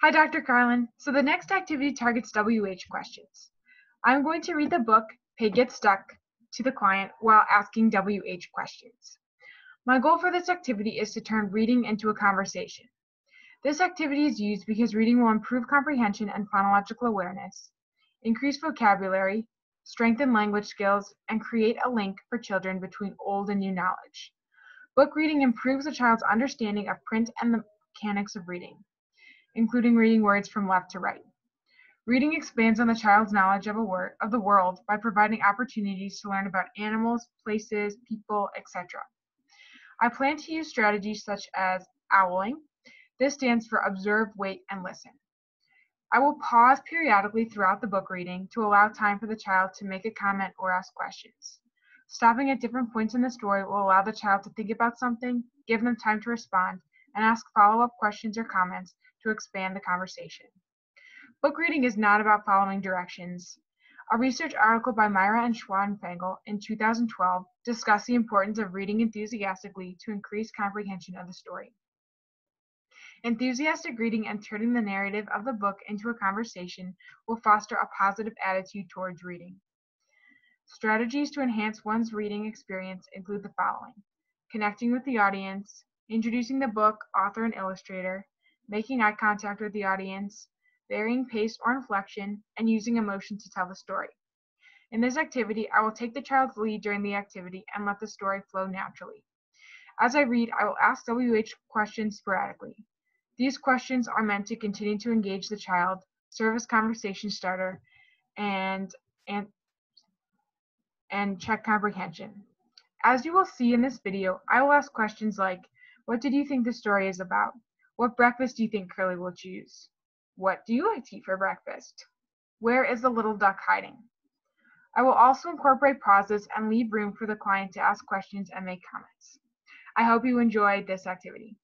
Hi, Dr. Carlin. So the next activity targets WH questions. I'm going to read the book, Pig Gets Stuck, to the client while asking WH questions. My goal for this activity is to turn reading into a conversation. This activity is used because reading will improve comprehension and phonological awareness, increase vocabulary, strengthen language skills, and create a link for children between old and new knowledge. Book reading improves a child's understanding of print and the mechanics of reading, including reading words from left to right. Reading expands on the child's knowledge of, of the world by providing opportunities to learn about animals, places, people, etc. I plan to use strategies such as owling. This stands for observe, wait, and listen. I will pause periodically throughout the book reading to allow time for the child to make a comment or ask questions. Stopping at different points in the story will allow the child to think about something, give them time to respond, and ask follow up questions or comments to expand the conversation. Book reading is not about following directions. A research article by Myra and Schwanenflugel in 2012 discussed the importance of reading enthusiastically to increase comprehension of the story. Enthusiastic reading and turning the narrative of the book into a conversation will foster a positive attitude towards reading. Strategies to enhance one's reading experience include the following connecting with the audience, introducing the book, author, and illustrator, making eye contact with the audience, varying pace or inflection, and using emotion to tell the story. In this activity, I will take the child's lead during the activity and let the story flow naturally. As I read, I will ask WH questions sporadically. These questions are meant to continue to engage the child, serve as conversation starter, and, and, and check comprehension. As you will see in this video, I will ask questions like, what did you think the story is about? What breakfast do you think Curly will choose? What do you like to eat for breakfast? Where is the little duck hiding? I will also incorporate pauses and leave room for the client to ask questions and make comments. I hope you enjoyed this activity.